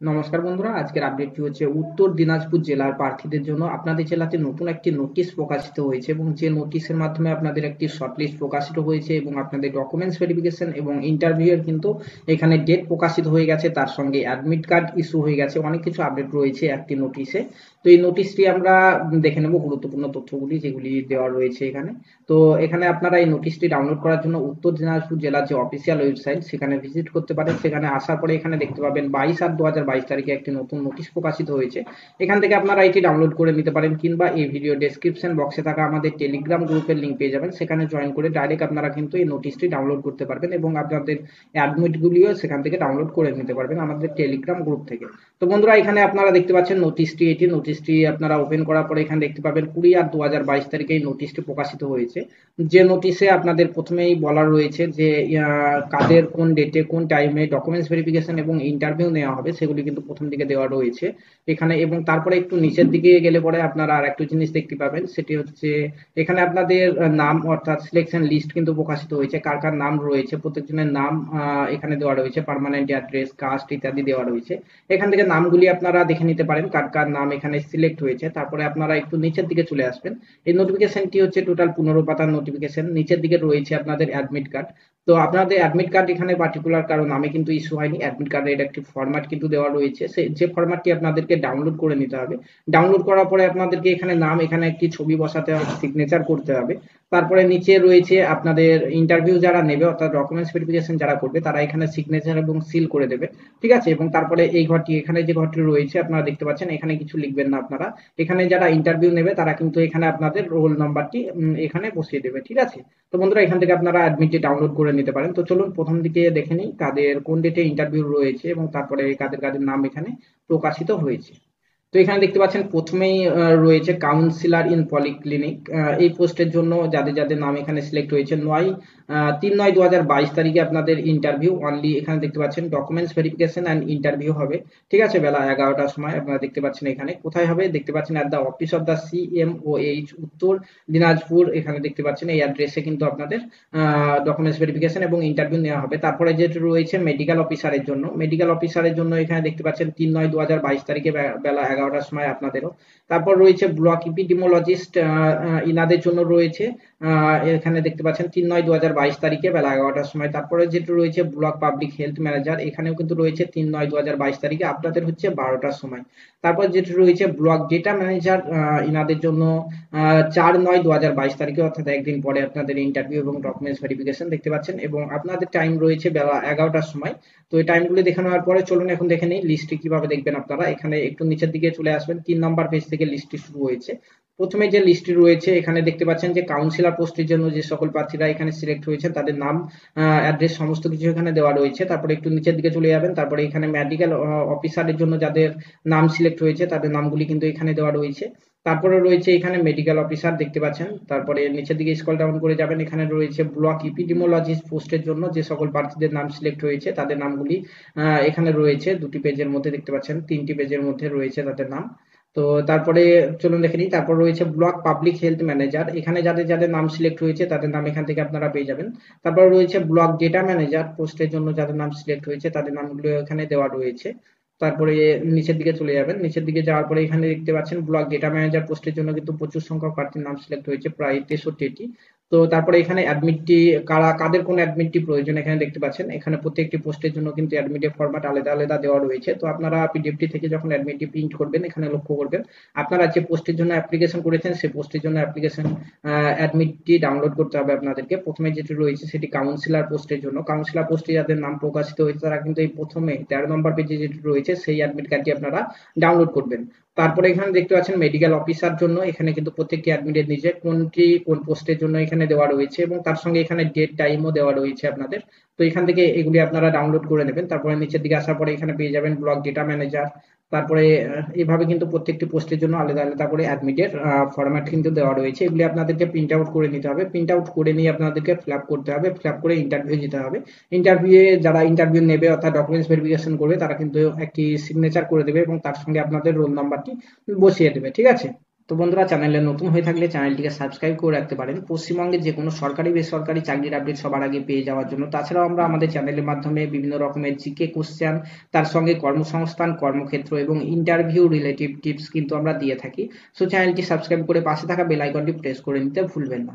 নমস্কার বন্ধুরা, আজকের আপডেটটি হচ্ছে? উত্তর দিনাজপুর জেলার প্রার্থীদের জন্য আপনাদের জেলাতে নতুন একটি নোটিশ প্রকাশিত হয়েছে এবং যে নোটিশের মাধ্যমে আপনাদের একটি শর্টলিস্ট প্রকাশিত হয়েছে এবং আপনাদের ডকুমেন্টস ভেরিফিকেশন এবং ইন্টারভিউ এর কিন্তু এখানে ডেট প্রকাশিত হয়ে গেছে, তার সঙ্গে অ্যাডমিট কার্ড ইস্যু হয়ে গেছে, অনেক কিছু আপডেট রয়েছে একটি নোটিশে তো এই নোটিশটি আমরা দেখে নেব গুরুত্বপূর্ণ তথ্যগুলি যেগুলি দেওয়া রয়েছে এখানে। তো এখানে আপনারা এই নোটিশটি ডাউনলোড করার জন্য উত্তর দিনাজপুর জেলার যে অফিসিয়াল ওয়েবসাইট সেখানে ভিজিট করতে পারেন। সেখানে আসার পরে এখানে দেখতে পাবেন বাইশ আট দু বাইশ তারিখে একটি নতুন নোটিশ প্রকাশিত হয়েছে। এখান থেকে আপনারা এটি ডাউনলোড করে নিতে পারেন কিংবা এই ভিডিও ডেসক্রিপশন বক্সে থাকা আমাদের টেলিগ্রাম গ্রুপের লিঙ্ক পেয়ে যাবেন। সেখানে জয়েন করে ডাইরেক্ট আপনারা কিন্তু এই নোটিশটি ডাউনলোড করতে পারবেন এবং আপনাদের অ্যাডমিটগুলিও সেখান থেকে ডাউনলোড করে নিতে পারবেন আমাদের টেলিগ্রাম গ্রুপ থেকে। তো বন্ধুরা, এখানে আপনারা দেখতে পাচ্ছেন নোটিশটি এটি নোটিশটি আপনারা ওপেন করার পরে এখানে দেখতে পাবেন কুড়ি আর দু হাজার বাইশ তারিখে এই নোটিশটি প্রকাশিত হয়েছে। যে নোটিশে আপনাদের প্রথমেই বলা রয়েছে যে কাদের কোন ডেটে কোন টাইমে ডকুমেন্টস ভেরিফিকেশন এবং ইন্টারভিউ নেওয়া হবে, সেগুলি কিন্তু প্রথম দিকে দেওয়া রয়েছে এখানে। এবং তারপরে একটু নিচের দিকে গেলে পরে আপনারা আর একটু জিনিস দেখতে পাবেন, সেটি হচ্ছে এখানে আপনাদের নাম অর্থাৎ সিলেকশন লিস্ট কিন্তু প্রকাশিত হয়েছে। কার কার নাম রয়েছে, প্রত্যেকজনের নাম এখানে দেওয়া রয়েছে পারমানেন্ট অ্যাড্রেস কাস্ট ইত্যাদি দেওয়া রয়েছে। এখান থেকে নামগুলি আপনারা দেখে নিতে পারেন, কার কার নাম এখানে সিলেক্ট হয়েছে। তারপরে আপনারা একটু নিচের দিকে চলে আসবেন। এই নোটিফিকেশনটি হচ্ছে টোটাল পনেরো পাতার নোটিফিকেশন নিচের দিকে রয়েছে আপনাদের অ্যাডমিট কার্ড তো আপনাদের অ্যাডমিট কার্ড এখানে পার্টিকুলার কারণ, আমি কিন্তু ইস্যু হয়নি। অ্যাডমিট কার্ডের এটা একটি ফরম্যাট কিন্তু দেওয়া রয়েছে। সে, যে ফরম্যাটটি আপনাদেরকে ডাউনলোড করে নিতে হবে। ডাউনলোড করার পরে আপনাদেরকে এখানে নাম, এখানে একটি ছবি বসাতে হবে সিগনেচার করতে হবে। তারপরে নিচে রয়েছে আপনাদের ইন্টারভিউ যারা নেবে, অর্থাৎ ডকুমেন্টস ভেরিফিকেশন যারা করবে, তারা এখানে সিগনেচার এবং সিল করে দেবে। ঠিক আছে? এবং তারপরে এই ঘরটি, এখানে যে ঘরটি রয়েছে, আপনারা দেখতে পাচ্ছেন, এখানে কিছু লিখবেন না আপনারা। এখানে যারা ইন্টারভিউ নেবে, তারা কিন্তু এখানে আপনাদের রোল নাম্বারটি এখানে বসিয়ে দেবে। ঠিক আছে? তো বন্ধুরা, এখান থেকে আপনারা অ্যাডমিটটি ডাউনলোড করে নিতে পারেন। তো চলুন প্রথম দিকে দেখে নিই কাদের কোন ডেটে ইন্টারভিউ রয়েছে এবং তারপরে কাদের কাদের নাম এখানে প্রকাশিত হয়েছে। তো এখানে দেখতে পাচ্ছেন প্রথমেই রয়েছে কাউন্সিলর ইন পলিক্লিনিক এই পোস্টের জন্য যাদের যাদের নাম এখানে সিলেক্ট হয়েছে, নয় তিন নয় দু হাজার বাইশ তারিখে আপনাদের ইন্টারভিউ অনলি এখানে দেখতে পাচ্ছেন ডকুমেন্টস ভেরিফিকেশন অ্যান্ড ইন্টারভিউ হবে। ঠিক আছে, বেলা এগারোটার সময় আপনারা দেখতে পাচ্ছেন এখানে। কোথায় হবে? দেখতে পাচ্ছেন at the office of the C M O H Uttar Dinajpur, এখানে দেখতে পাচ্ছেন। এই অ্যাড্রেসে কিন্তু আপনাদের ডকুমেন্টস ভেরিফিকেশন এবং ইন্টারভিউ নেওয়া হবে। তারপরে যেটা রয়েছে মেডিকেল অফিসারের জন্য মেডিকেল অফিসারের জন্য এখানে দেখতে পাচ্ছেন তিন নয় দু হাজার বাইশ তারিখে বেলা এগারোটার সময় আপনাদেরও। তারপর রয়েছে ব্লক ইপিডিমোলজিস্ট ইনাদের জন্য রয়েছে এখানে দেখতে পাচ্ছেন তিন নয় দু হাজার বাইশ তারিখে বেলা এগারোটার সময়। তারপরে যেটা রয়েছে ব্লক পাবলিক হেলথ ম্যানেজার, এখানেও কিন্তু রয়েছে তিন নয় দু হাজার বাইশ তারিখে, আপনাদের হচ্ছে বারোটার সময়। তারপর যেটা রয়েছে ব্লক ডেটা ম্যানেজার ইনাদের জন্য চার নয় দু হাজার বাইশ তারিখে, অর্থাৎ একদিন পরে আপনাদের ইন্টারভিউ এবং ডকুমেন্টস ভেরিফিকেশন দেখতে পাচ্ছেন এবং আপনাদের টাইম রয়েছে বেলা এগারোটার সময়। তো এই টাইমগুলি দেখে নেওয়ার পরে চলুন এখন দেখে নিই লিস্টটি কীভাবে দেখবেন আপনারা। এখানে একটু নিচের দিকে চলে আসবেন, তিন নম্বর পেজ থেকে লিস্টটি শুরু হয়েছে। প্রথমে যে লিস্টটি রয়েছে, এখানে দেখতে পাচ্ছেন যে কাউন্সিলর পোস্টের জন্য যে সকল প্রার্থীরা এখানে সিলেক্ট হয়েছে, তাদের নাম অ্যাড্রেস সমস্ত কিছু এখানে দেওয়া রয়েছে। তারপরে একটু নিচের দিকে চলে যাবেন, তারপরে এখানে মেডিকেল অফিসারের জন্য যাদের নাম সিলেক্ট হয়েছে, তাদের নামগুলি কিন্তু এখানে দেওয়া রয়েছে। তারপরে রয়েছে এখানে মেডিকেল অফিসার দেখতে পাচ্ছেন। তারপরে নিচের দিকে স্কল ডাউন করে যাবেন, এখানে রয়েছে ব্লক ইপিডিমোলজিস্ট পোস্টের জন্য যে সকল প্রার্থীদের নাম সিলেক্ট হয়েছে, তাদের নামগুলি এখানে রয়েছে। দুটি পেজের মধ্যে দেখতে পাচ্ছেন, তিনটি পেজের মধ্যে রয়েছে তাদের নাম। তো তারপরে চলুন দেখে নিই। তারপর রয়েছে ব্লক পাবলিক হেলথ ম্যানেজার। এখানে যাদের যাদের নাম সিলেক্ট হয়েছে, তাদের নাম এখান থেকে আপনারা পেয়ে যাবেন। তারপর রয়েছে ব্লক ডেটা ম্যানেজার, পোস্টের জন্য যাদের নাম সিলেক্ট হয়েছে, তাদের নামগুলো এখানে দেওয়া রয়েছে। তারপরে নিচের দিকে চলে যাবেন। নিচের দিকে যাওয়ার পরে এখানে দেখতে পাচ্ছেন, ব্লক ডেটা ম্যানেজার পোস্টের জন্য কিন্তু প্রচুর সংখ্যক প্রার্থীর নাম সিলেক্ট হয়েছে, প্রায় তেষট্টিটি। তো তারপরে এখানে অ্যাডমিটটি কারা, কাদের কোন অ্যাডমিটটি প্রয়োজন এখানে দেখতে পাচ্ছেন। এখানে প্রত্যেকটি পোস্টের জন্য কিন্তু অ্যাডমিটের ফরম্যাট আলাদা আলাদা দেওয়া রয়েছে। তো আপনারা পিডিএফটি থেকে যখন অ্যাডমিটটি প্রিন্ট করবেন, এখানে লক্ষ্য করবেন, আপনারা যে পোস্টের জন্য অ্যাপ্লিকেশন করেছেন, সেই পোস্টের জন্য অ্যাপ্লিকেশন অ্যাডমিটটি ডাউনলোড করতে হবে আপনাদেরকে। প্রথমে যেটি রয়েছে, সেটি কাউন্সিলর পোস্টের জন্য। কাউন্সিলর পোস্টে যাদের নাম প্রকাশিত হয়েছে, তারা কিন্তু এই প্রথমে তেরো নম্বর পেজে যেটি রয়েছে, সেই অ্যাডমিট কার্ডটি আপনারা ডাউনলোড করবেন। তারপরে এখানে দেখতে পাচ্ছেন মেডিকেল অফিসার জন্য এখানে কিন্তু প্রত্যেকটি অ্যাডমিটের নিচে কোনটি, কোন পোস্টের জন্য এখানে দেওয়া রয়েছে এবং তার সঙ্গে এখানে ডেট টাইমও দেওয়া রয়েছে আপনাদের। তো এখান থেকে এগুলি আপনারা ডাউনলোড করে নেবেন। তারপরে নিচের দিকে আসার পরে এখানে পেয়ে যাবেন ব্লক ডেটা ম্যানেজার তারপরে এভাবে কিন্তু প্রত্যেকটি পোস্টের জন্য আলাদা আলাদা করে অ্যাডমিটের ফরম্যাট কিন্তু দেওয়া রয়েছে। এগুলি আপনাদেরকে প্রিন্ট আউট করে নিতে হবে। প্রিন্ট আউট করে নিয়ে আপনাদেরকে ফিল আপ করতে হবে। ফিল আপ করে ইন্টারভিউ যেতে হবে। ইন্টারভিউয়ে যারা ইন্টারভিউ নেবে অর্থাৎ ডকুমেন্টস ভেরিফিকেশন করবে, তারা কিন্তু একটি সিগনেচার করে দেবে এবং তার সঙ্গে আপনাদের রোল নাম্বারটি বসিয়ে দেবে। ঠিক আছে? তো বন্ধুরা, চ্যানেলে নতুন হয়ে থাকলে চ্যানেলটিকে সাবস্ক্রাইব করে রাখতে পারেন। পশ্চিমবঙ্গের যে কোনো সরকারি, বেসরকারি চাকরির আপডেট সবার আগে পেয়ে যাওয়ার জন্য। তাছাড়াও আমরা আমাদের চ্যানেলের মাধ্যমে বিভিন্ন রকমের জিকে কোশ্চেন তার সঙ্গে কর্মসংস্থান, কর্মক্ষেত্র এবং ইন্টারভিউ রিলেটিভ টিপস কিন্তু আমরা দিয়ে থাকি। সো চ্যানেলটি সাবস্ক্রাইব করে পাশে থাকা বেল আইকনটি প্রেস করে নিতে ভুলবেন না।